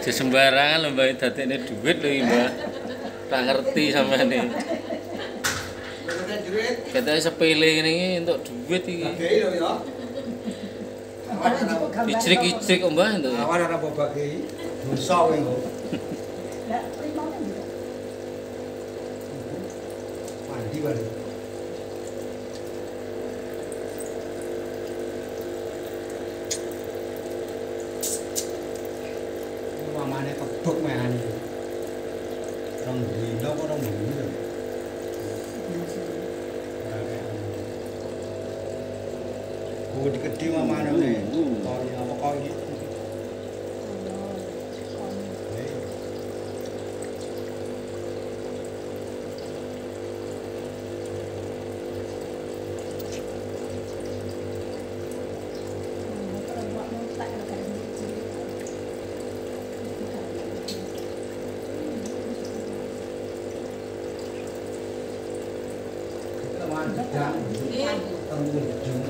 Di sembarangan lho Mbak dadekne duit lho Mbak. Tak ngerti sampeane. Katanya sepele ngene iki entuk duit iki. Ijrik-ijrik kok Mbak entuk. Awan ora bobage dosa kowe kok. Lah, thuộc mẹ anh rong gì đâu có rong mũi rồi cô đi cái tiêu mà mà nó này coi nó coi gedang. Temu ujung.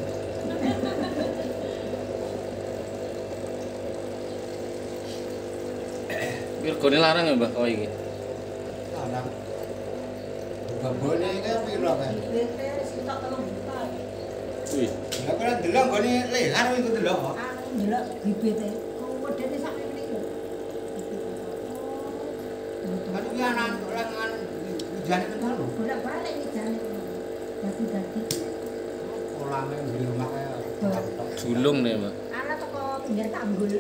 Regane larang ya Mbak kok iki. Anak. Babone iki piro kan? Wih, Lah kok delok gone lehan iku delok. Aku ndelok bibite. Kok wedene sak ngene iki. Kan iki anak orang kan jane kental lho. Bolak-balik iki jane. Dadi-dadi. Polane di rumah kaya. julung nih Mbak. Ana teko pinggir tanggul.